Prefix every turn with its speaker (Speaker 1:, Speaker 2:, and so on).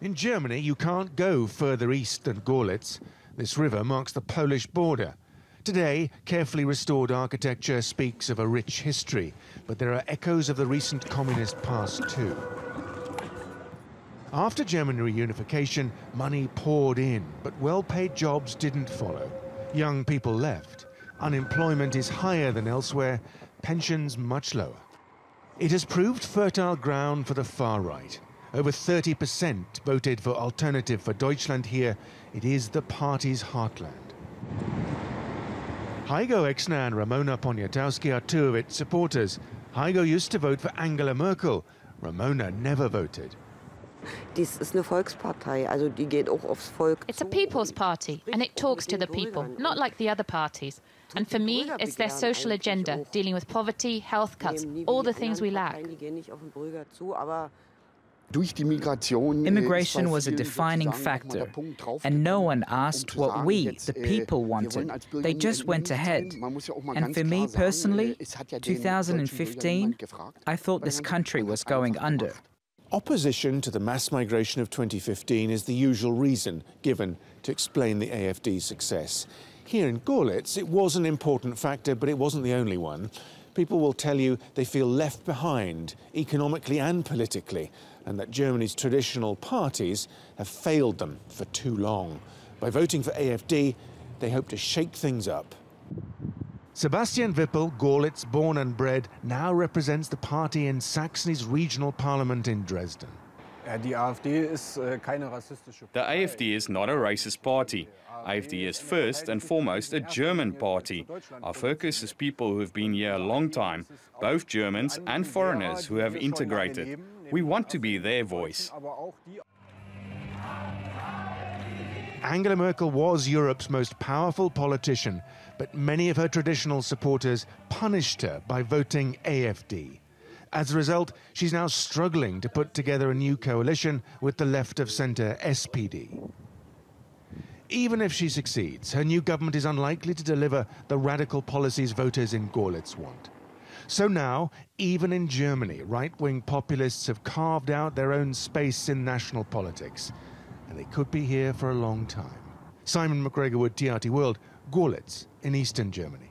Speaker 1: In Germany, you can't go further east than Görlitz. This river marks the Polish border. Today, carefully restored architecture speaks of a rich history, but there are echoes of the recent communist past too. After German reunification, money poured in, but well paid jobs didn't follow. Young people left. Unemployment is higher than elsewhere, pensions much lower. It has proved fertile ground for the far right. Over 30% voted for Alternative for Deutschland here. It is the party's heartland. Heigo Exner and Ramona Poniatowski are two of its supporters. Heigo used to vote for Angela Merkel. Ramona never voted.
Speaker 2: It's
Speaker 3: a people's party, and it talks to the people, not like the other parties. And for me, it's their social agenda, dealing with poverty, health cuts, all the things we lack.
Speaker 4: Immigration was a defining factor, and no one asked what we, the people, wanted. They just went ahead. And for me personally, 2015, I thought this country was going under.
Speaker 1: Opposition to the mass migration of 2015 is the usual reason given to explain the AFD's success. Here in Görlitz, it was an important factor, but it wasn't the only one. People will tell you they feel left behind, economically and politically, and that Germany's traditional parties have failed them for too long. By voting for AFD, they hope to shake things up. Sebastian Wippel, Görlitz born and bred, now represents the party in Saxony's regional parliament in Dresden.
Speaker 5: The AfD is not a racist party. AfD is first and foremost a German party. Our focus is people who have been here a long time, both Germans and foreigners who have integrated. We want to be their voice.
Speaker 1: Angela Merkel was Europe's most powerful politician, but many of her traditional supporters punished her by voting AFD. As a result, she's now struggling to put together a new coalition with the left of centre SPD. Even if she succeeds, her new government is unlikely to deliver the radical policies voters in Görlitz want. So now, even in Germany, right wing populists have carved out their own space in national politics. And they could be here for a long time. Simon McGregor Wood, TRT World, Görlitz in eastern Germany.